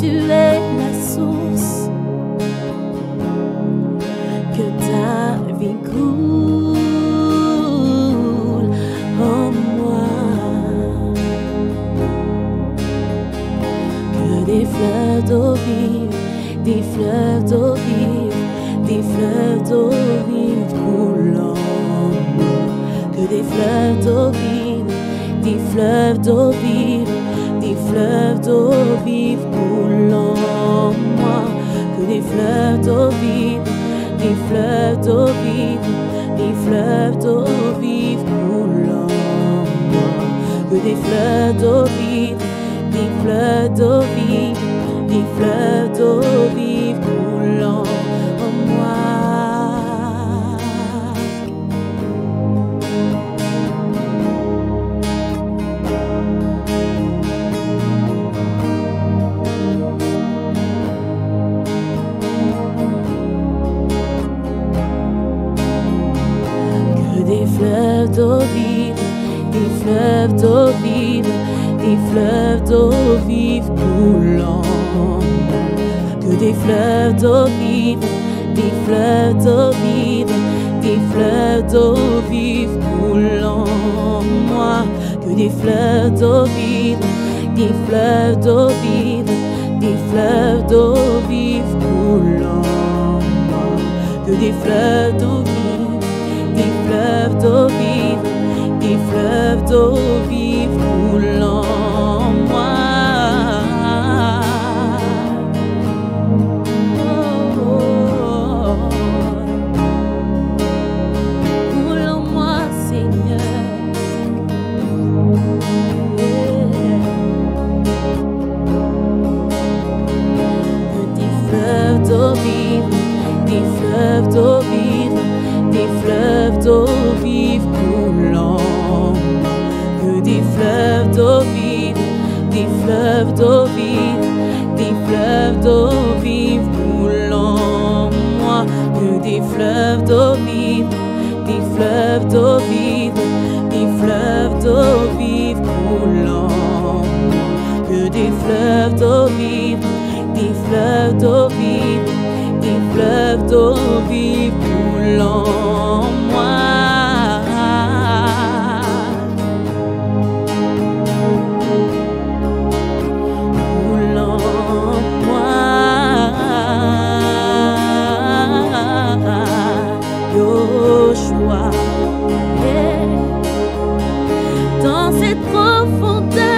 tu es la source. Que ta vie coule en moi. Que des fleuves d'eau vive, des fleuves d'eau vive, des fleuves d'eau vive coulent en moi. Que des fleuves d'eau vive, des fleuves d'eau vive, des fleuves d'eau vive coulent fleuves d'eau vive, des fleuves d'eau vive coulent. Que des fleuves d'eau vive, des fleuves d'eau vive, des fleuves d'eau fleuves d'eau vive moi. Que des fleuves d'eau vive, des fleuves d'eau vive, des fleuves d'eau vive coulent en moi. Que des fleuves d'eau vive, des fleuves d'eau vive, des fleuves d'eau vive moi. Que des fleuves d'eau vive, des fleuves d'eau vive, des fleuves d'eau vive coulent fleuves d'eau vive, des fleuves d'eau vive, des fleuves d'eau vive moi. Que des fleuves d'eau vive, des fleuves d'eau vive, des fleuves d'eau vive coulent en moi. Dans cette profondeur,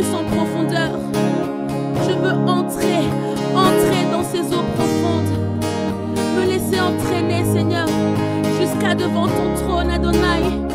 plus en profondeur. Je veux entrer, entrer dans ces eaux profondes. Me laisser entraîner, Seigneur, jusqu'à devant ton trône, Adonai.